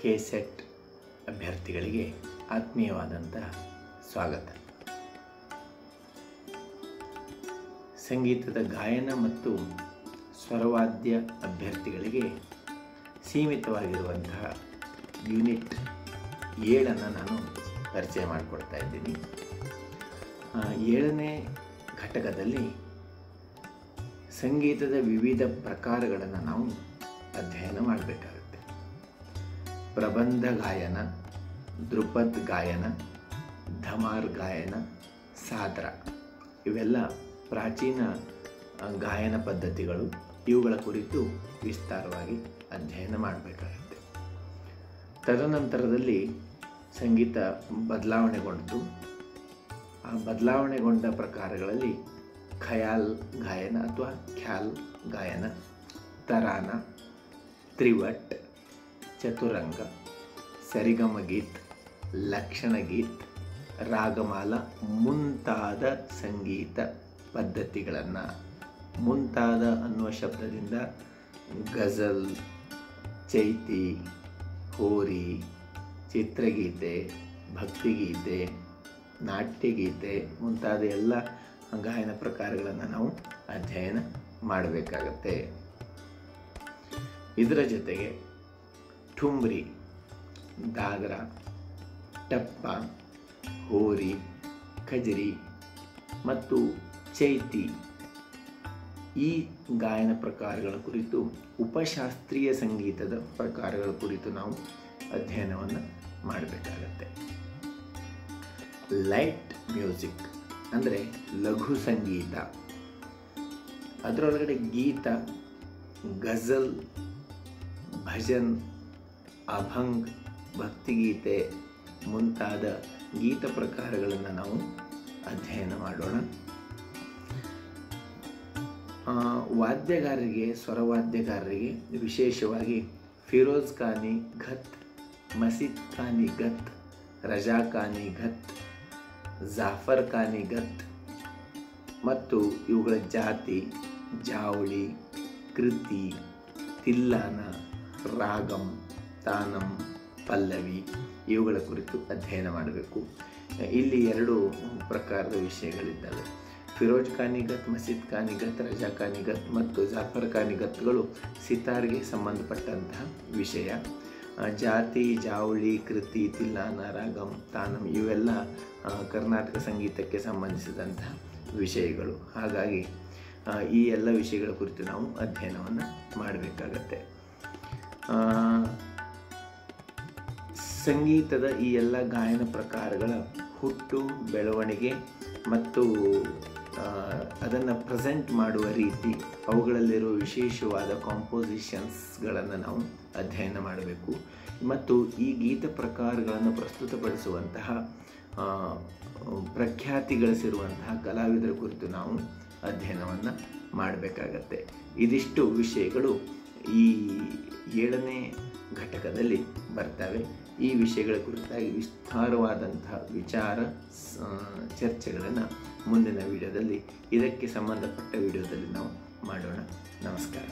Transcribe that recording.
Set ಅಭ್ಯರ್ಥಿಗಳಿಗೆ ಆತ್ಮೀಯವಾದಂತಹ ಸ್ವಾಗತ. ಸಂಗೀತದ ಗಾಯನ ಮತ್ತು ಸ್ವರವಾದ್ಯ ಅಭ್ಯರ್ಥಿಗಳಿಗೆ ಸೀಮಿತವಾಗಿರುವಂತಹ ಯೂನಿಟ್ ಏಳನ್ನು ನಾನು ಪರಿಚಯ ಮಾಡಿಕೊಡ್ತಾ ಇದ್ದೀನಿ. ಏಳನೇ ಘಟಕದಲ್ಲಿ ಸಂಗೀತದ ವಿವಿಧ ಪ್ರಕಾರಗಳನ್ನು ನಾವು ಅಧ್ಯಯನ ಮಾಡಬೇಕಾಗುತ್ತೆ. ಪ್ರಬಂಧ ಗಾಯನ, ದೃಪದ್ ಗಾಯನ, ಧಮಾರ್ ಗಾಯನ, ಸಾದ್ರ ಇವೆಲ್ಲ ಪ್ರಾಚೀನ ಗಾಯನ ಪದ್ಧತಿಗಳು. ಇವುಗಳ ಕುರಿತು ವಿಸ್ತಾರವಾಗಿ ಅಧ್ಯಯನ ಮಾಡಬೇಕಾಗುತ್ತೆ. ತದನಂತರದಲ್ಲಿ ಸಂಗೀತ ಬದಲಾವಣೆಗೊಂಡಿತು. ಆ ಬದಲಾವಣೆಗೊಂಡ ಪ್ರಕಾರಗಳಲ್ಲಿ ಖಯಾಲ್ ಗಾಯನ ಅಥವಾ ಖ್ಯಾಲ್ ಗಾಯನ, ತರಾನ, ತ್ರಿವಟ್ ಚತುರಂಗ, ಸರಿಗಮ ಗೀತ್, ಲಕ್ಷಣ ಗೀತ್, ರಾಗಮಾಲ ಮುಂತಾದ ಸಂಗೀತ ಪದ್ಧತಿಗಳನ್ನು ಮುಂತಾದ ಅನ್ನುವ ಶಬ್ದದಿಂದ ಗಜಲ್, ಚೈತಿ, ಹೋರಿ, ಚಿತ್ರಗೀತೆ, ಭಕ್ತಿಗೀತೆ, ನಾಟ್ಯಗೀತೆ ಮುಂತಾದ ಎಲ್ಲ ಗಾಯನ ಪ್ರಕಾರಗಳನ್ನು ನಾವು ಅಧ್ಯಯನ ಮಾಡಬೇಕಾಗತ್ತೆ. ಇದರ ಜೊತೆಗೆ ಠುಮ್ರಿ ದಾದ್ರ, ಟಪ್ಪ, ಹೋರಿ, ಖಜರಿ ಮತ್ತು ಚೈತಿ. ಈ ಗಾಯನ ಪ್ರಕಾರಗಳ ಕುರಿತು, ಉಪಶಾಸ್ತ್ರೀಯ ಸಂಗೀತದ ಪ್ರಕಾರಗಳ ಕುರಿತು ನಾವು ಅಧ್ಯಯನವನ್ನು ಮಾಡಬೇಕಾಗತ್ತೆ. ಲೈಟ್ ಮ್ಯೂಸಿಕ್ ಅಂದರೆ ಲಘು ಸಂಗೀತ. ಅದರೊಳಗಡೆ ಗೀತ, ಗಜಲ್, ಭಜನ್ ಅಭಂಗ್ ಭಕ್ತಿಗೀತೆ ಮುಂತಾದ ಗೀತ ಪ್ರಕಾರಗಳನ್ನು ನಾವು ಅಧ್ಯಯನ ಮಾಡೋಣ. ವಾದ್ಯಗಾರರಿಗೆ, ಸ್ವರವಾದ್ಯಗಾರರಿಗೆ, ವಿಶೇಷವಾಗಿ ಫಿರೋಜ್ ಖಾನಿ ಘತ್, ಮಸೀದ್ ಖಾನಿ ಘತ್, ರಜಾ ಖಾನಿ ಘತ್, ಜಾಫರ್ ಖಾನಿ ಘತ್ ಮತ್ತು ಇವುಗಳ ಜಾತಿ ಜಾವಳಿ, ಕೃತಿ, ತಿಲ್ಲಾನ, ರಾಗಂ ತಾನಂ ಪಲ್ಲವಿ ಇವುಗಳ ಕುರಿತು ಅಧ್ಯಯನ ಮಾಡಬೇಕು. ಇಲ್ಲಿ ಎರಡು ಪ್ರಕಾರದ ವಿಷಯಗಳಿದ್ದಾವೆ. ಫಿರೋಜ್ ಖಾನಿಗತ್, ಮಸೀದ್ ಖಾನಿಗತ್, ರಜಾ ಖಾನಿಗತ್ ಮತ್ತು ಜಾಫರ್ ಖಾನಿಗತ್ಗಳು ಸಿತಾರ್ಗೆ ಸಂಬಂಧಪಟ್ಟಂತಹ ವಿಷಯ. ಜಾತಿ, ಜಾವಳಿ, ಕೃತಿ ತಿಲ್ಲಾನ ರಾಗಂ, ತಾನಂ ಇವೆಲ್ಲ ಕರ್ನಾಟಕ ಸಂಗೀತಕ್ಕೆ ಸಂಬಂಧಿಸಿದಂತಹ ವಿಷಯಗಳು. ಹಾಗಾಗಿ ಈ ಎಲ್ಲ ವಿಷಯಗಳ ಕುರಿತು ನಾವು ಅಧ್ಯಯನವನ್ನು ಮಾಡಬೇಕಾಗತ್ತೆ. ಸಂಗೀತದ ಈ ಎಲ್ಲ ಗಾಯನ ಪ್ರಕಾರಗಳ ಹುಟ್ಟು ಬೆಳವಣಿಗೆ ಮತ್ತು ಅದನ್ನು ಪ್ರೆಸೆಂಟ್ ಮಾಡುವ ರೀತಿ ಅವುಗಳಲ್ಲಿರುವ ವಿಶೇಷವಾದ ಕಾಂಪೋಸಿಷನ್ಸ್ಗಳನ್ನು ನಾವು ಅಧ್ಯಯನ ಮಾಡಬೇಕು. ಮತ್ತು ಈ ಗೀತ ಪ್ರಕಾರಗಳನ್ನು ಪ್ರಸ್ತುತಪಡಿಸುವಂತಹ ಆ, ಪ್ರಖ್ಯಾತಿ ಗಳಿಸಿರುವಂತಹ ಕಲಾವಿದರ ಕುರಿತು ನಾವು ಅಧ್ಯಯನವನ್ನು ಮಾಡಬೇಕಾಗತ್ತೆ. ಇದಿಷ್ಟು ವಿಷಯಗಳು ಈ ಏಳನೇ ಘಟಕದಲ್ಲಿ ಬರ್ತವೆ. ಈ ವಿಷಯಗಳ ಕುರಿತಾಗಿ ವಿಸ್ತಾರವಾದಂತಹ ವಿಚಾರ ಚರ್ಚೆಗಳನ್ನು ಮುಂದಿನ ವಿಡಿಯೋದಲ್ಲಿ, ಇದಕ್ಕೆ ಸಂಬಂಧಪಟ್ಟ ವಿಡಿಯೋದಲ್ಲಿ ನಾವು ಮಾಡೋಣ. ನಮಸ್ಕಾರ.